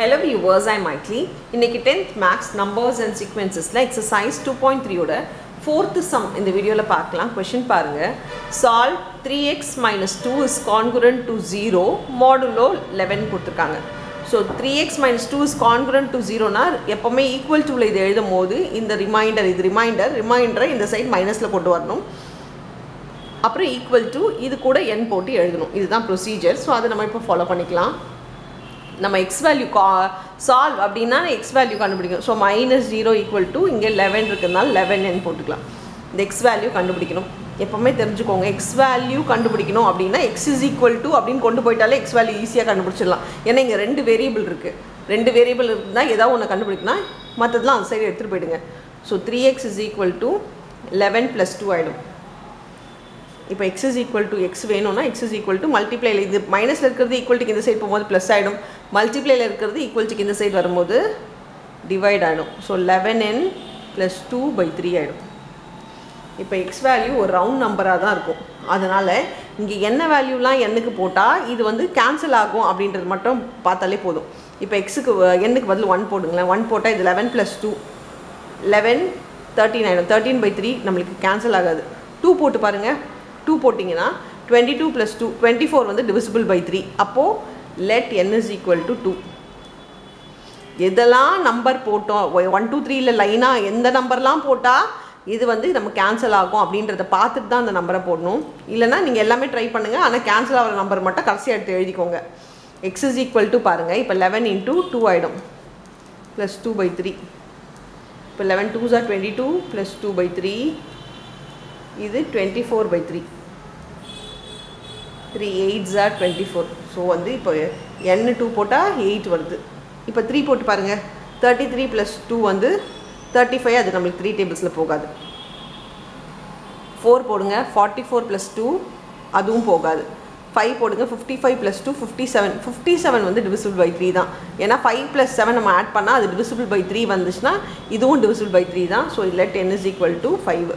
Hello viewers, ஐ Maitli. இன்னைக்கு 10th maths numbers and சீக்வன்சஸில் exercise two point த்ரீயோட fourth sum இந்த வீடியோவில் பார்க்கலாம். கொஷின் பாருங்கள் solve three x minus two is congruent to zero modulo eleven கொடுத்துருக்காங்க. So three x minus two is congruent to ஜீரோனா எப்போவுமே equal டூவில் இது எழுதும் போது இந்த ரிமைண்டர் இது ரிமைண்டர் ரிமைண்டரை இந்த சைட் மைனஸில் கொண்டு வரணும். அப்புறம் ஈக்குவல் டு இது கூட என் போட்டு எழுதணும். இதுதான் ப்ரொசீஜர் ஸோ அதை நம்ம இப்போ ஃபாலோ பண்ணிக்கலாம். நம்ம எக்ஸ் வேல்யூ கா சால்வ் அப்படின்னா எக்ஸ் வேல்யூ கண்டுபிடிக்கணும். So minus zero equal to இங்கே லெவன் இருக்கிறதுனால லெவன் என் போட்டுக்கலாம். இந்த எக்ஸ் வேல்யூ கண்டுபிடிக்கணும். எப்போவுமே தெரிஞ்சுக்கோங்க எக்ஸ் வேல்யூ கண்டுபிடிக்கணும் அப்படின்னா எக்ஸ் இஸ் ஈக்குவல் டு அப்படின்னு கொண்டு போயிட்டாலே எக்ஸ் வேல்யூ ஈஸியாக கண்டுபிடிச்சிடலாம். ஏன்னா இங்கே ரெண்டு வேரியபிள் இருக்குது ரெண்டு வேரியபிள் இருந்தால் ஏதாவது ஒன்று கண்டுபிடிக்கணும் மற்றதெல்லாம் அந்த சைடு எடுத்துகிட்டு போயிடுங்க. So three x is equal to eleven plus two ஆகிடும் இப்போ x is equal to x வேணும்னா எக்ஸ் இஸ் ஈக்குவல் டு மல்டிப்ளைல இது மைனஸில் இருக்கிறது ஈக்குவல்ட்டுக்கு இந்த சைடு போகும்போது ப்ளஸ் ஆகிடும் மல்டிப்ளையில் இருக்கிறது ஈக்குவல்ட்டிக்கு இந்த சைடு வரும்போது டிவைட் ஆகிடும் so eleven n plus two by three ஆகிடும் இப்போ எக்ஸ் வேல்யூ ஒரு ரவுண்ட் நம்பராக தான் இருக்கும். அதனால் இங்கே என்ன வேல்யூலாம் எண்ணுக்கு போட்டால் இது வந்து கேன்சல் ஆகும் அப்படின்றது மட்டும் பார்த்தாலே போதும். இப்போ எக்ஸுக்கு எண்ணுக்கு பதில் ஒன் போடுங்களேன். ஒன் போட்டால் இது eleven plus two eleven thirteen ஆகிடும் தேர்ட்டின் பை த்ரீ நம்மளுக்கு கேன்சல் ஆகாது. டூ போட்டு பாருங்கள் டூ போட்டிங்கன்னா twenty two plus two twenty four வந்து டிவிசிபிள் பை த்ரீ அப்போது let n is equal to two எதெல்லாம் நம்பர் போட்டோம்? ஒன் டூ த்ரீயில் லைனாக எந்த நம்பர்லாம் போட்டால் இது வந்து நம்ம கேன்சல் ஆகும் அப்படின்றத பார்த்துட்டு தான் அந்த நம்பரை போடணும். இல்லைனா நீங்கள் எல்லாமே ட்ரை பண்ணுங்கள் ஆனால் கேன்சல் ஆகிற நம்பர் மட்டும் கடைசியாக எடுத்து எழுதிக்கோங்க. எக்ஸ் இஸ் ஈக்குவல் டு பாருங்கள் இப்போ லெவன் இன்ட்டு டூ ஆகிடும் ப்ளஸ் டூ பை த்ரீ இப்போ eleven two jar twenty two plus two by three இது twenty four by three three eight jar twenty four so வந்து இப்போ என் டூ போட்டால் eight வருது. இப்போ த்ரீ போட்டு பாருங்கள் தேர்ட்டி த்ரீ ப்ளஸ் டூ வந்து தேர்ட்டி ஃபைவ் அது நம்மளுக்கு த்ரீ டேபிள்ஸில் போகாது. ஃபோர் போடுங்க. ஃபார்ட்டி ஃபோர் ப்ளஸ் டூ அதுவும் போகாது. ஃபைவ் போடுங்க. Fifty five plus two fifty seven fifty seven வந்து டிவிசிபிள் பை த்ரீ தான். ஏன்னா ஃபைவ் ப்ளஸ் செவன் நம்ம ஆட் பண்ணால் அது டிவிசிபிள் பை த்ரீ வந்துச்சுன்னா இதுவும் டிவிசிபிள் பை த்ரீ தான். ஸோ இல்லை ten is equal to five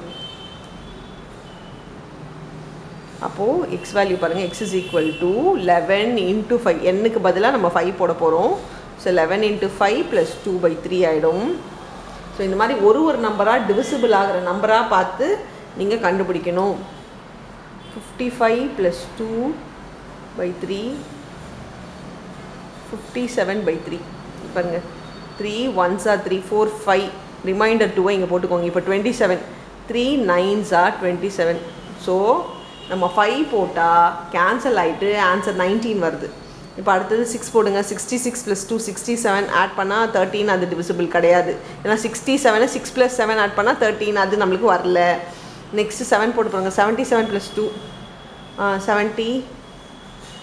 அப்போது எக்ஸ் வேல்யூ பாருங்கள் x is equal to eleven into five என்னுக்கு பதிலாக நம்ம ஃபைவ் போட போகிறோம் so eleven into five plus two by three ஆகிடும் ஸோ இந்த மாதிரி ஒரு ஒரு நம்பராக டிவிசிபிள் ஆகிற நம்பராக பார்த்து நீங்கள் கண்டுபிடிக்கணும். Fifty five plus two by three fifty seven by three பாருங்கள் three ones are three four five remainder டூவை இங்கே போட்டுக்கோங்க. இப்போ twenty seven three nines are twenty seven so நம்ம ஃபைவ் போட்டால் கேன்சல் ஆகிட்டு ஆன்சர் நைன்டீன் வருது. இப்போ அடுத்தது சிக்ஸ் போடுங்க. Sixty six plus two sixty seven add பண்ணால் தேர்ட்டின் அது டிவிசிபிள் கிடையாது. ஏன்னா சிக்ஸ்டி செவனை சிக்ஸ் ப்ளஸ் செவன் ஆட் பண்ணால் தேர்ட்டின் அது நம்மளுக்கு வரல. நெக்ஸ்ட்டு செவன் போட்டு போடுங்க seventy seven plus two seventy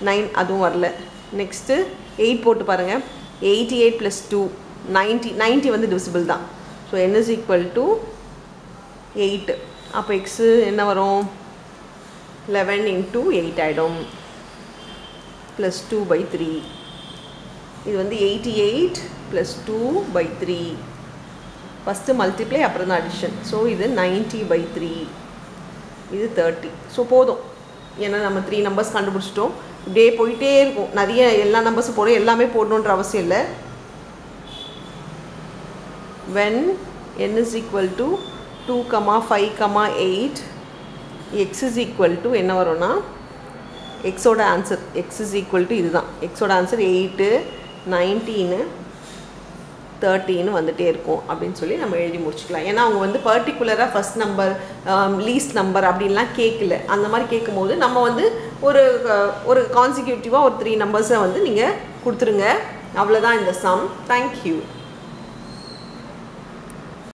nine அதுவும் வரல. நெக்ஸ்ட்டு எயிட் போட்டு பாருங்கள் eighty eight plus two ninety ninety வந்து டிவிசிபிள் தான். So n is equal to eight அப்போ எக்ஸு என்ன வரும்? லெவன் இன்ட்டு எயிட் ஆகிடும் ப்ளஸ் டூ பை த்ரீ இது வந்து eighty eight plus two by three first multiply அப்புறம் தான் அடிஷன் ஸோ இது நைன்ட்டி பை த்ரீ இது தேர்ட்டி ஸோ போதும். ஏன்னா நம்ம த்ரீ நம்பர்ஸ் கண்டுபிடிச்சிட்டோம். இப்படியே போயிட்டே இருக்கும். நிறைய எல்லா நம்பர்ஸும் போடும் எல்லாமே போடணுன்ற அவசியம் இல்லை. When n is equal to two comma five comma eight x is equal to என்ன வரும்னா எக்ஸோட answer x is equal to இதுதான். எக்ஸோட ஆன்சர் எயிட்டு நைன்டீனு தேர்ட்டின்னு வந்துகிட்டே இருக்கும் அப்படின்னு சொல்லி நம்ம எழுதி முடிச்சுக்கலாம். ஏன்னா அவங்க வந்து பர்டிகுலராக ஃபஸ்ட் நம்பர் லீஸ்ட் நம்பர் அப்படின்லாம் கேட்கல. அந்த மாதிரி கேட்கும்போது நம்ம வந்து ஒரு ஒரு கான்சிக்யூட்டிவாக ஒரு த்ரீ நம்பர்ஸை வந்து நீங்கள் கொடுத்துருங்க. அவ்வளோதான் இந்த சம் தேங்க்யூ